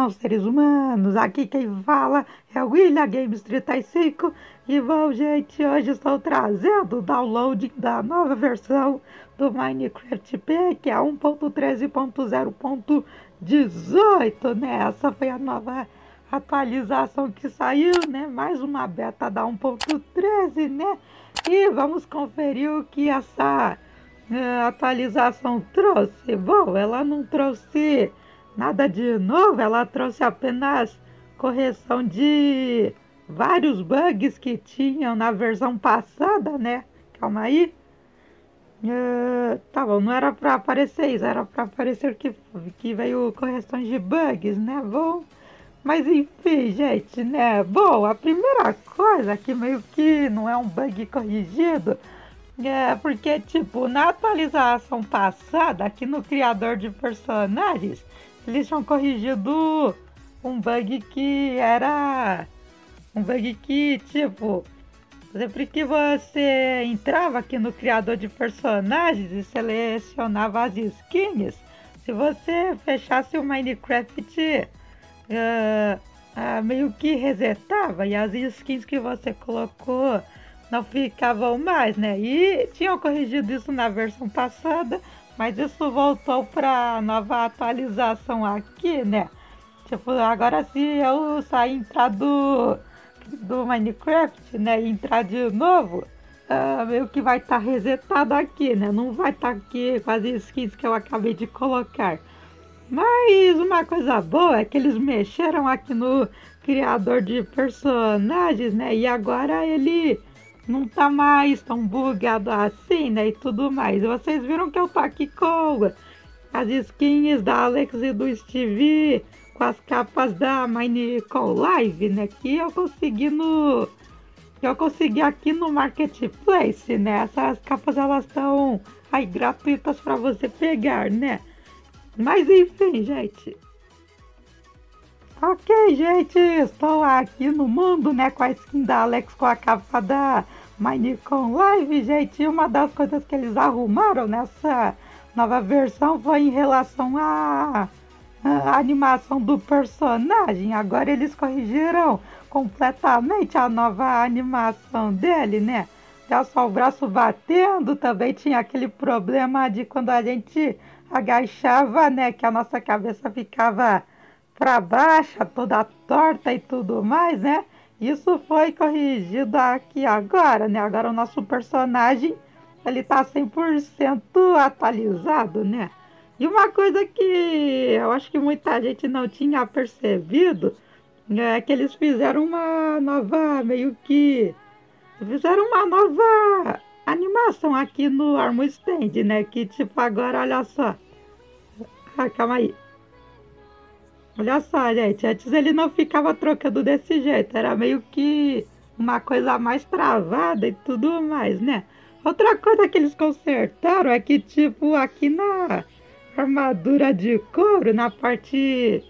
bom, seres humanos? Aqui quem fala é o William Games 35 e bom, gente, hoje estou trazendo o download da nova versão do Minecraft P, que é 1.13.0.18, né? Essa foi a nova atualização que saiu, né? Mais uma beta da 1.13, né? E vamos conferir o que essa uh, atualização trouxe. Bom, ela não trouxe Nada de novo, ela trouxe apenas correção de vários bugs que tinham na versão passada, né? Calma aí. Uh, tá bom, não era para aparecer isso, era para aparecer que, que veio correções de bugs, né? Bom, mas enfim, gente, né? Bom, a primeira coisa que meio que não é um bug corrigido é porque, tipo, na atualização passada, aqui no criador de personagens, eles tinham corrigido um bug que era. Um bug que, tipo, sempre que você entrava aqui no criador de personagens e selecionava as skins, se você fechasse o Minecraft, uh, uh, meio que resetava e as skins que você colocou não ficavam mais, né? E tinham corrigido isso na versão passada, mas isso voltou para nova atualização aqui, né? Tipo, agora se eu sair entrar do, do Minecraft, né? E entrar de novo, uh, meio que vai estar tá resetado aqui, né? Não vai estar tá aqui com as skins que eu acabei de colocar. Mas uma coisa boa é que eles mexeram aqui no criador de personagens, né? E agora ele não tá mais tão bugado assim, né? E tudo mais. Vocês viram que eu tô aqui com as skins da Alex e do Stevie, com as capas da Minecon Live, né? Que eu consegui no. Eu consegui aqui no Marketplace, né? Essas capas elas estão aí gratuitas para você pegar, né? Mas enfim, gente. Ok, gente, estou aqui no mundo, né, com a skin da Alex com a capa da Minecon Live, gente. Uma das coisas que eles arrumaram nessa nova versão foi em relação à, à animação do personagem. Agora eles corrigiram completamente a nova animação dele, né? Já só o braço batendo, também tinha aquele problema de quando a gente agachava, né, que a nossa cabeça ficava para baixo, toda torta e tudo mais, né? Isso foi corrigido aqui agora, né? Agora o nosso personagem, ele tá 100% atualizado, né? E uma coisa que eu acho que muita gente não tinha percebido é que eles fizeram uma nova, meio que fizeram uma nova animação aqui no Armo Stand, né? Que tipo agora, olha só. Ah, calma aí. Olha só, gente, antes ele não ficava trocando desse jeito, era meio que uma coisa mais travada e tudo mais, né? Outra coisa que eles consertaram é que, tipo, aqui na armadura de couro, na parte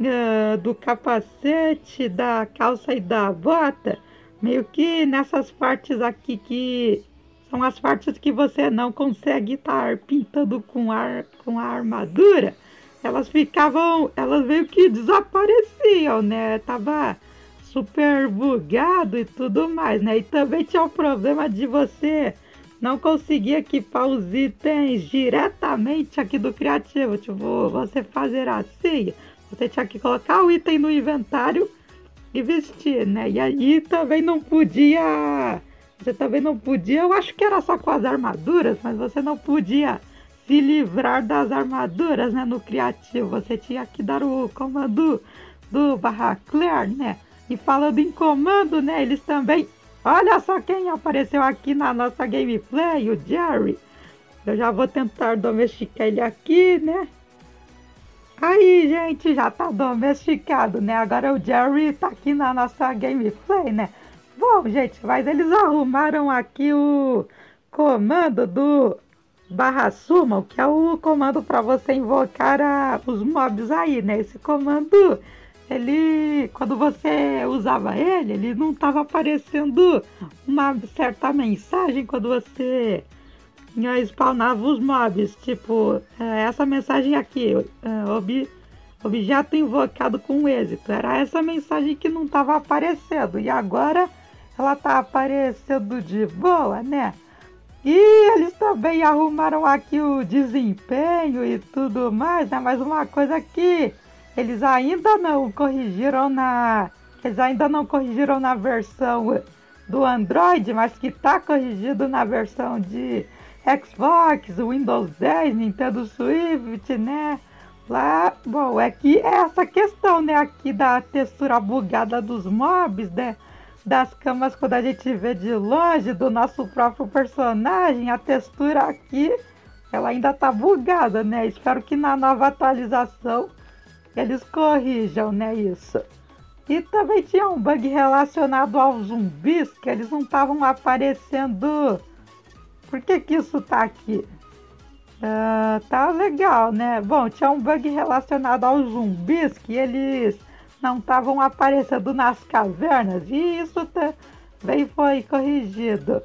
uh, do capacete, da calça e da bota, meio que nessas partes aqui que são as partes que você não consegue estar pintando com, ar, com a armadura, elas ficavam, elas meio que desapareciam, né? Tava super bugado e tudo mais, né? E também tinha o problema de você não conseguir equipar os itens diretamente aqui do criativo. Tipo, você fazer assim, você tinha que colocar o item no inventário e vestir, né? E aí também não podia. Você também não podia, eu acho que era só com as armaduras, mas você não podia se livrar das armaduras, né? No criativo, você tinha que dar o comando do barra clear, né? E falando em comando, né? Eles também. Olha só quem apareceu aqui na nossa gameplay, o Jerry. Eu já vou tentar domesticar ele aqui, né? Aí, gente, já tá domesticado, né? Agora o Jerry tá aqui na nossa gameplay, né? Bom, gente, mas eles arrumaram aqui o comando do barra summon, que é o comando para você invocar a, os mobs aí, né? Esse comando, ele, quando você usava ele, ele não estava aparecendo uma certa mensagem quando você spawnava os mobs, tipo é, essa mensagem aqui, é, ob, Objeto invocado com êxito. Era essa mensagem que não estava aparecendo. E agora ela tá aparecendo de boa, né? E eles também arrumaram aqui o desempenho e tudo mais, né? Mas uma coisa que eles ainda não corrigiram na. Eles ainda não corrigiram na versão do Android, mas que tá corrigido na versão de Xbox, Windows 10, Nintendo Switch, né? Lá, bom, é que é essa questão, né, aqui da textura bugada dos mobs, né? Das camas quando a gente vê de longe do nosso próprio personagem, a textura aqui, ela ainda tá bugada, né? Espero que na nova atualização eles corrijam, né, isso. E também tinha um bug relacionado aos zumbis, que eles não estavam aparecendo. Por que que isso tá aqui? Uh, tá legal, né? Bom, tinha um bug relacionado aos zumbis que eles não estavam aparecendo nas cavernas e isso também foi corrigido.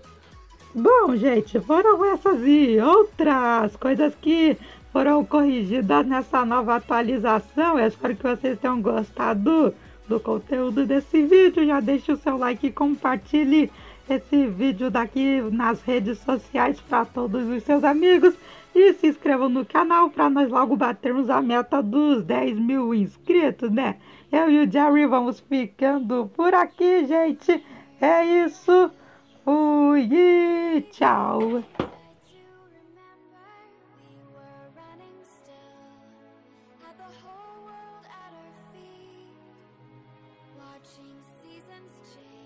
Bom, gente, foram essas e outras coisas que foram corrigidas nessa nova atualização. Eu espero que vocês tenham gostado do conteúdo desse vídeo. Já deixe o seu like e compartilhe esse vídeo daqui nas redes sociais para todos os seus amigos. E se inscrevam no canal para nós logo batermos a meta dos 10 mil inscritos, né? Eu e o Jerry vamos ficando por aqui, gente. É isso. Fui e tchau. seasons change.